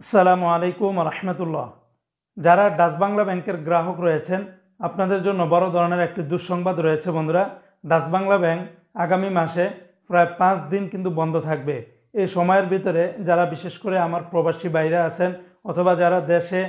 আসসালামু আলাইকুম রহমতুল্লাহ। যারা ডাচ বাংলা ব্যাংকের গ্রাহক রয়েছেন, আপনাদের জন্য বড় ধরনের একটি দুঃসংবাদ রয়েছে বন্ধুরা। ডাচ বাংলা ব্যাংক আগামী মাসে প্রায় পাঁচ দিন কিন্তু বন্ধ থাকবে। এই সময়ের ভিতরে যারা বিশেষ করে আমার প্রবাসী বাইরে আছেন, অথবা যারা দেশে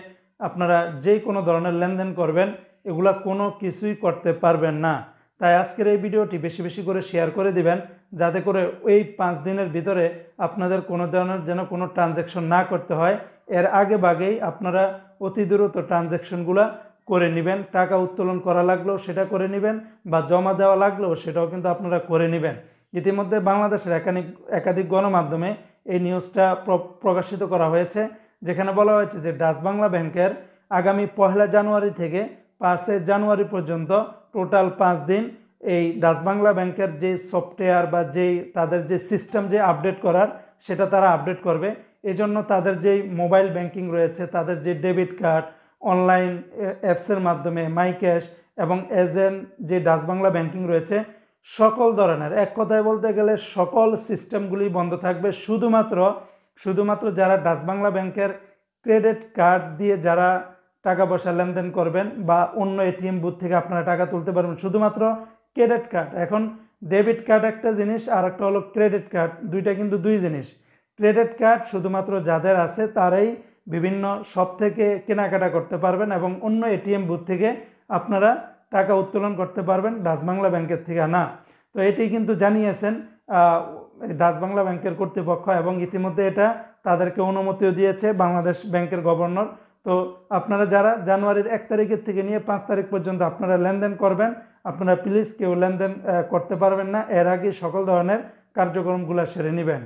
আপনারা যেই কোনো ধরনের লেনদেন করবেন, এগুলা কোনো কিছুই করতে পারবেন না। তাই আজকের এই ভিডিওটি বেশি বেশি করে শেয়ার করে দিবেন, যাতে করে ওই পাঁচ দিনের ভিতরে আপনাদের কোনো ধরনের যেন কোনো ট্রানজ্যাকশন না করতে হয়। এর আগে বাগেই আপনারা অতি দ্রুত ট্রানজ্যাকশনগুলো করে নেবেন, টাকা উত্তোলন করা লাগলেও সেটা করে নেবেন বা জমা দেওয়া লাগলেও সেটাও কিন্তু আপনারা করে নেবেন। ইতিমধ্যে বাংলাদেশের একাধিক একাধিক গণমাধ্যমে এই নিউজটা প্রকাশিত করা হয়েছে, যেখানে বলা হয়েছে যে ডাচ বাংলা ব্যাংকের আগামী পহেলা জানুয়ারি থেকে পাঁচে জানুয়ারি পর্যন্ত টোটাল পাঁচ দিন এই ডাচ বাংলা ব্যাংকের যে সফটওয়্যার বা যেই তাদের যে সিস্টেম যে আপডেট করার, সেটা তারা আপডেট করবে। এজন্য তাদের যেই মোবাইল ব্যাংকিং রয়েছে, তাদের যে ডেবিট কার্ড, অনলাইন অ্যাপসের মাধ্যমে মাই ক্যাশ এবং এজেন্ট যে ডাচ বাংলা ব্যাংকিং রয়েছে, সকল ধরনের, এক কথায় বলতে গেলে সকল সিস্টেমগুলি বন্ধ থাকবে। শুধুমাত্র শুধুমাত্র যারা ডাচ বাংলা ব্যাংকের ক্রেডিট কার্ড দিয়ে যারা টাকা পয়সা লেনদেন করবেন বা অন্য এটিএম বুথ থেকে আপনারা টাকা তুলতে পারবেন। শুধুমাত্র ক্রেডিট কার্ড। এখন ডেবিট কার্ড একটা জিনিস আর একটা হলো ক্রেডিট কার্ড। দুইটা কিন্তু দুই জিনিস। ক্রেডিট কার্ড শুধুমাত্র যাদের আছে, তারাই বিভিন্ন শপ থেকে কেনাকাটা করতে পারবেন এবং অন্য এটিএম বুথ থেকে আপনারা টাকা উত্তোলন করতে পারবেন। বাংলা ব্যাংকের থেকে না। তো এটি কিন্তু জানিয়েছেন বাংলা ব্যাংকের কর্তৃপক্ষ এবং ইতিমধ্যে এটা তাদেরকে অনুমতিও দিয়েছে বাংলাদেশ ব্যাংকের গভর্নর। তো আপনারা যারা জানুয়ারির এক তারিখের থেকে নিয়ে পাঁচ তারিখ পর্যন্ত আপনারা লেনদেন করবেন, আপনারা প্লিজ কেউ লেনদেন করতে পারবেন না। এর আগে সকল ধরনের কার্যক্রমগুলো সেরে নেবেন।